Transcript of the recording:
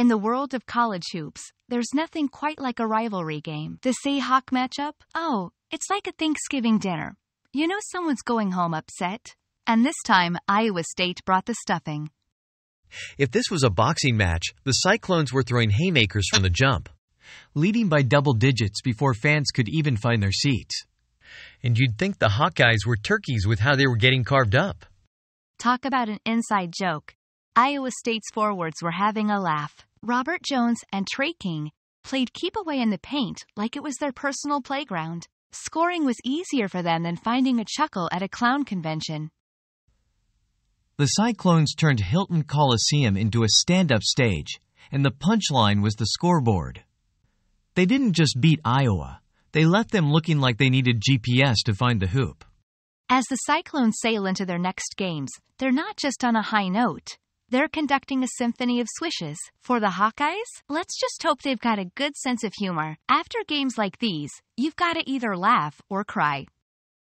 In the world of college hoops, there's nothing quite like a rivalry game. The Cy-Hawk matchup? Oh, it's like a Thanksgiving dinner. You know someone's going home upset. And this time, Iowa State brought the stuffing. If this was a boxing match, the Cyclones were throwing haymakers from the jump, leading by double digits before fans could even find their seats. And you'd think the Hawkeyes were turkeys with how they were getting carved up. Talk about an inside joke. Iowa State's forwards were having a laugh. Robert Jones and Tre King played keep away in the paint like it was their personal playground. Scoring was easier for them than finding a chuckle at a clown convention. The Cyclones turned Hilton Coliseum into a stand up stage, and the punchline was the scoreboard. They didn't just beat Iowa, they left them looking like they needed GPS to find the hoop. As the Cyclones sail into their next games, they're not just on a high note. They're conducting a symphony of swishes. For the Hawkeyes, let's just hope they've got a good sense of humor. After games like these, you've got to either laugh or cry.